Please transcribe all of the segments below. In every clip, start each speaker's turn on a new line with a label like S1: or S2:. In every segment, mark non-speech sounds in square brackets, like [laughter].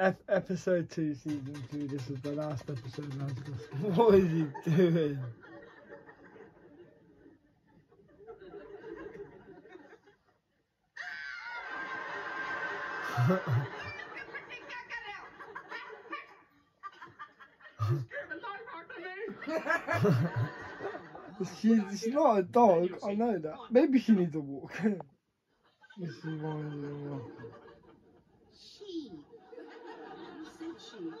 S1: Ep- episode two, season two. This is the last episode. [laughs] What is he doing? [laughs] She's, she's not a dog. I know that. Maybe she needs a walk. [laughs] this is one of the walk.
S2: She. Who said?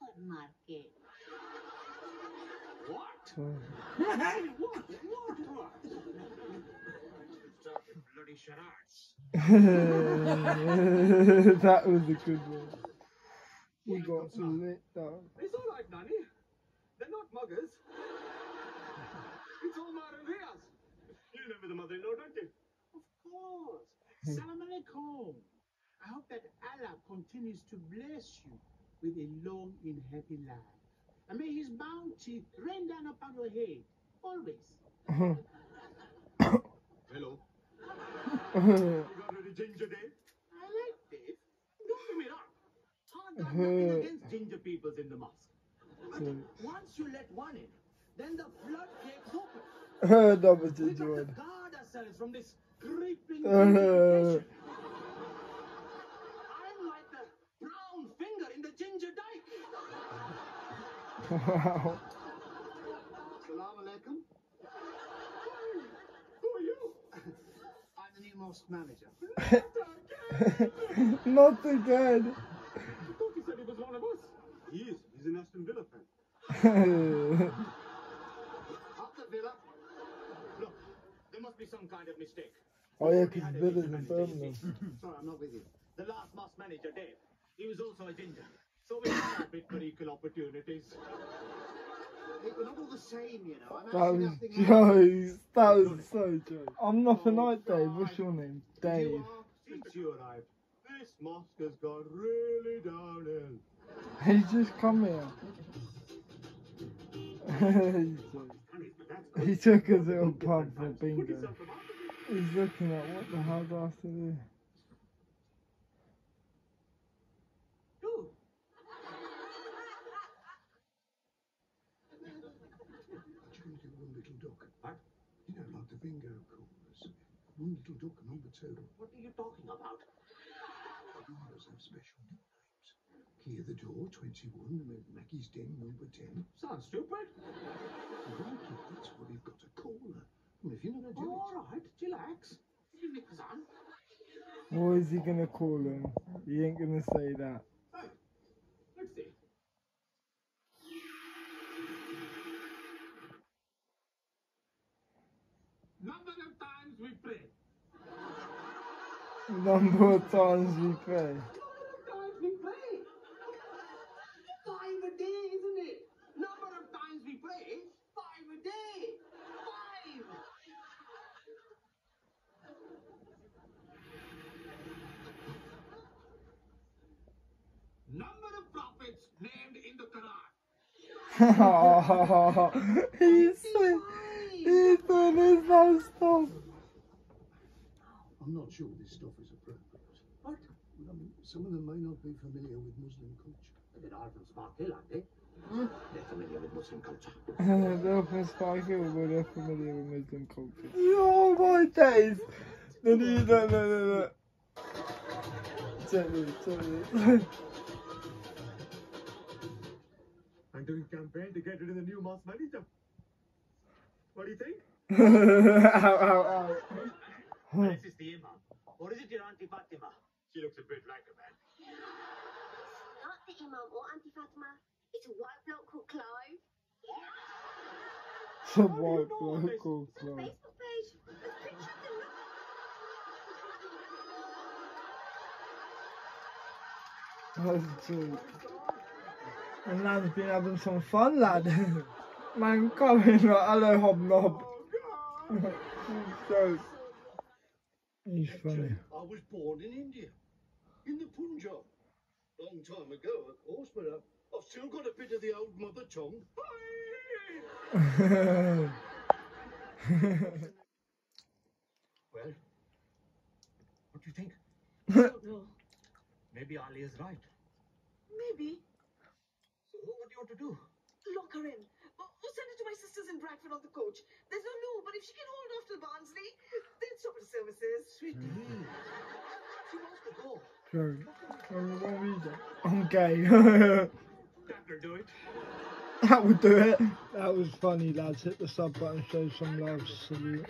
S2: Supermarket.
S1: So, hmm.
S3: Hey, what? What? What? Bloody charades. [laughs]
S1: that was a good one. We got lit though.
S3: It's all right, Nanny. They're not muggers. It's all Marias. You remember the mother-in-law, don't you?
S2: Of course. Hmm. Salam alaikum. I hope that Allah continues to bless you with a long and happy life. And may his bounty rain down upon your head, always. [laughs]
S3: Hello. [laughs] You got ready ginger day?
S2: I like Dave.
S3: Don't get me wrong. I got nothing against ginger peoples in the mosque. But
S1: hmm.
S3: once you let one in, then the floodgates open.
S1: Her number
S3: We
S1: to
S3: got to guard ourselves from this creeping
S1: Uh.
S3: I'm like the brown finger in the ginger dike.
S1: Wow.
S2: Salam alaikum.
S3: Who are you?
S2: I'm the new mosque manager. [laughs]
S1: Not again.
S3: I thought you said he was one of us. He is. He's an Aston Villa fan. [laughs] Up the Villa. Look, there must be some kind of mistake.
S1: Oh yeah,
S3: We
S1: because
S3: had a
S1: Villa's
S3: ginger
S1: in
S3: manager,
S1: Birmingham.
S3: Sorry, I'm not with you. The last mosque manager, Dave, he was also a ginger. So we had a bit for equal opportunities.
S2: Hey, we're not all the same, you know. I'm
S1: That was
S2: nothing else.
S1: jokes. That was so jokes. I'm not a night Dave. What's your name? Dave.
S3: You are, since you arrived, this mosque has gone really downhill.
S1: He's just come here. He's [laughs] joking.
S3: Funny, but that's [laughs] good.
S1: he took his little
S3: Good
S1: pub for
S3: advice. Put
S1: bingo. He's looking at what the hell do I to do?
S4: You know, like the bingo calls. One little duck, number two.
S3: What are you talking about?
S4: Numbers have special nicknames. Key of the door, 21. Maggie's den, number 10.
S3: Sounds stupid.
S4: Right, that's what you've got to call her. And if you're not going to do
S3: All
S4: it,
S3: right, relax. You make this on.
S1: What is he gonna call him? He ain't gonna say that.
S3: Hey, let's see. Number of times we pray.
S1: Number of times we pray.
S3: Number of times we pray. Five a day, isn't it? Number of times we pray. Five a day. Five. Number of prophets named in the Quran.
S1: he's so, he's doing his stuff.
S4: I'm not sure this stuff is appropriate.
S3: What?
S4: Well, I mean, some of them may not be familiar with Muslim culture.
S3: They're from Sparkhill, aren't they? Hmm? They're familiar with Muslim culture. [laughs]
S1: they're from Sparkhill, but they're familiar with Muslim culture. Oh my days! No, no, no, no, no, no. Gently, gently.
S3: I'm doing campaign to get rid of the new mosque manager. What do you think?
S1: ow, ow, ow.
S3: this is the imam. Or is it your Auntie Fatima? She looks a bit like a man.
S5: Not the Imam or Auntie Fatima. It's a white bloke called Clive. [laughs]
S1: The
S3: How do you
S1: white
S3: know all
S1: bloke
S3: this?
S1: called
S5: It's on
S1: Clive.
S5: Facebook page. There's pictures of them.
S1: That's true. And Lan's been having some fun, lad. [laughs] Man, coming like, hello, hobnob.
S3: Oh, [laughs] God!
S1: so, he's funny.
S4: I was born in India, in the Punjab. Long time ago, of course, but uh, I've still got a bit of the old mother tongue. [laughs]
S3: Well, what do you think?
S6: I don't know.
S3: Maybe Ali is right.
S6: Maybe.
S3: So what do you want to do?
S6: Lock her in. Or, or send her to my sister's in Bradford on the coach. There's no loo, but if she can hold off till Barnsley, they'll stop at services.
S3: Sweetie. She wants to go.
S1: True. I'm gonna read it. I'm gay.
S3: That will do it. [laughs]
S1: that would do it. That was funny, lads. Hit the sub button, show some love. Salute.